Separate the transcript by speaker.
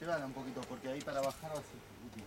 Speaker 1: Llévala un poquito, porque ahí para bajar va a ser útil.